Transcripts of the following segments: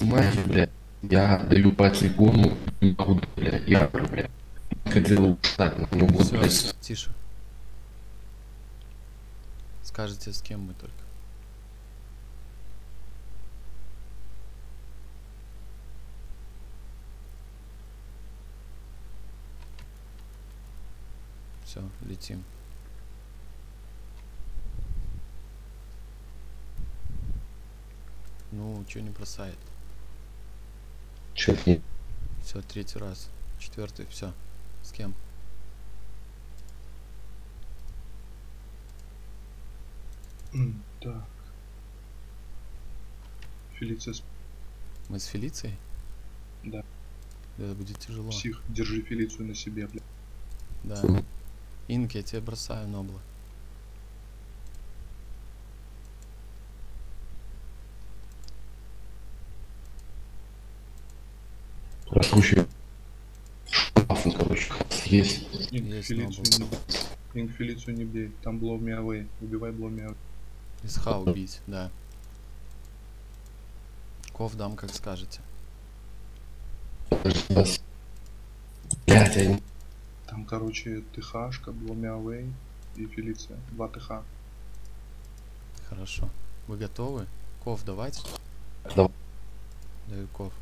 снимаете, блядь, я даю по телефону, не могу, блядь, я, блядь, хотел так, ну, вот, блядь, тише. Скажите, с кем мы только. Все, летим. Ну, что не бросает? Не, Все, третий раз. Четвертый, все. С кем? Так. Фелиция, с- Мы с Фелицией? Да. Да, это будет тяжело. псих, держи Фелицию на себе, блядь. Да. Инки, я тебе бросаю Нобла. Раскручиваю, шкафы, короче, есть, Нобл. не Фелицию не бей. Там blow me away. Убивай blow me away. Из ха убить, да. Ков дам, как скажете. Там, короче, ТХшка, blow me away и Фелиция. Два ТХ. Хорошо. Вы готовы? Ков, давайте. Давай. Даю ков.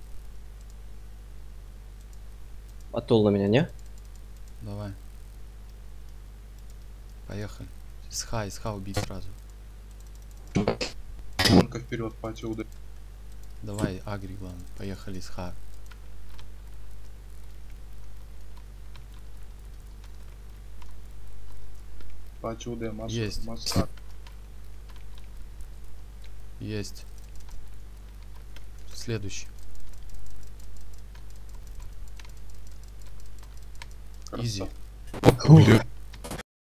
Атул на меня, не? Давай. Поехали. Из ха, из ха убить сразу. Танка вперед, пати удар. Давай, агри, главное. Поехали из ха. Пати удар, масса. Есть. Масса. Есть. Следующий. Изи. Красава.